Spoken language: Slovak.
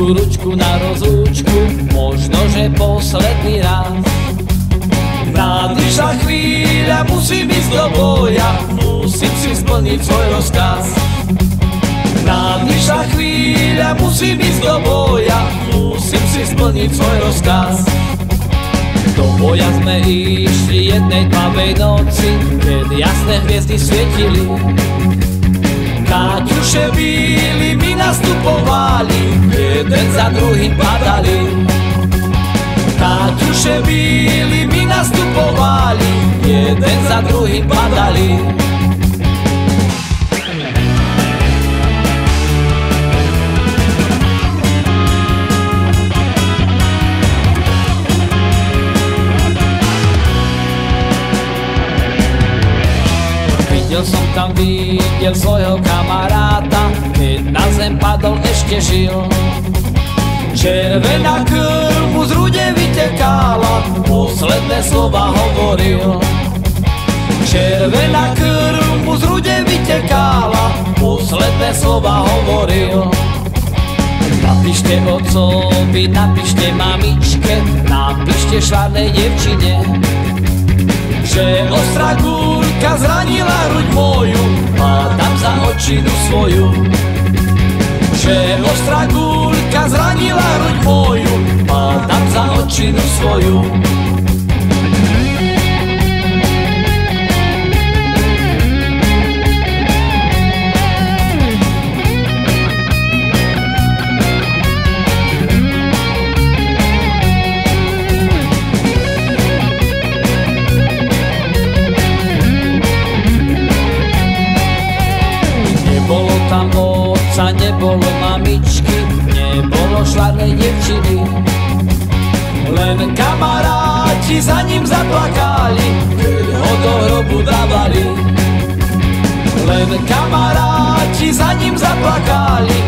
ručku, ručku na rozlúčku, možno, že posledný raz. Nadišla chvíľa, musím ísť do boja, musím si splniť svoj rozkaz. Nadišla chvíľa, musím ísť do boja, musím si splniť svoj rozkaz. Do boja sme išli jednej tmavej noci, keď jasné hviezdy svietili. Kaťuše bíli nastupovali, jeden za druhým padali. Kaťuše bíli mi nastupovali, jeden za druhým padali. Videl som tam, videl svojho kamaráta, padol, ešte žil. Červená krv mu z rude vytekála, posledné slova hovoril. Červená krv mu z rude vytekála, posledné slova hovoril. Napíšte otcovi, napíšte mamičke, napíšte švárnej devčine, že ostrá gúľka zranila hruď moju, padám za očinu svoju. Že ostrá gúľka zranila hruď moju, padám za očinu svoju. Otca, nebolo mamičky, nebolo švárnej devčiny. Len kamaráti za ním zaplakali, keď ho do hrobu dávali. Len kamaráti za ním zaplakali,